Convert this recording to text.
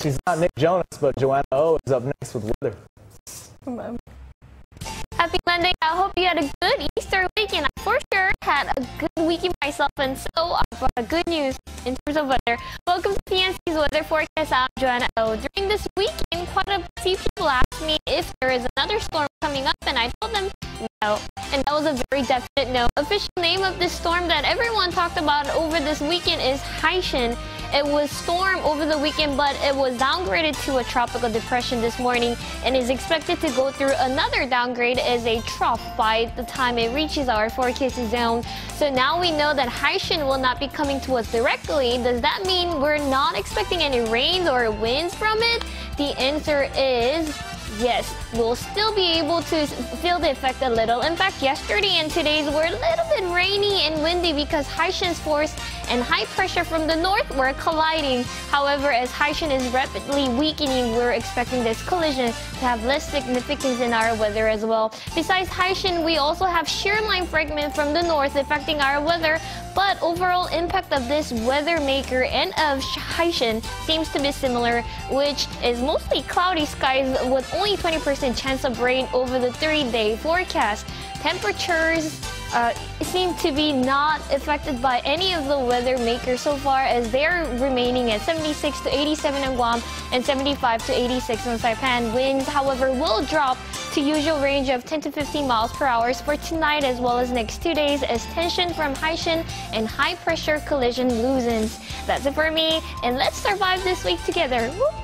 She's not Nick Jonas, but Joanna O is up next with weather. Happy Monday. I hope you had a good Easter weekend. I for sure had a good weekend myself, and so I brought good news in terms of weather. Welcome to PNC's weather forecast. I'm Joanna O. During this weekend, quite a few people asked me if there is another storm coming up, and I told them no. And that was a very definite no. Official name of this storm that everyone talked about over this weekend is Haishen. It was storm over the weekend, but it was downgraded to a tropical depression this morning and is expected to go through another downgrade as a trough by the time it reaches our forecast zone. So now we know that Haishen will not be coming to us directly. Does that mean we're not expecting any rains or winds from it? The answer is Yes, we'll still be able to feel the effect a little. In fact, yesterday and today's were a little bit rainy and windy because Haishen's force and high pressure from the north were colliding. However, as Haishen is rapidly weakening, we're expecting this collision to have less significance in our weather as well. Besides Haishen, we also have shear line fragment from the north affecting our weather, but overall impact of this weather maker and of Haishen seems to be similar, which is mostly cloudy skies with only 20% chance of rain over the three-day forecast. Temperatures uh, seem to be not affected by any of the weather makers so far as they're remaining at 76 to 87 in Guam and 75 to 86 on Saipan. Winds, however, will drop to usual range of 10 to 15 miles per hour for tonight as well as next two days as tension from Haishen and high pressure collision loosens. That's it for me and let's survive this week together. Woo!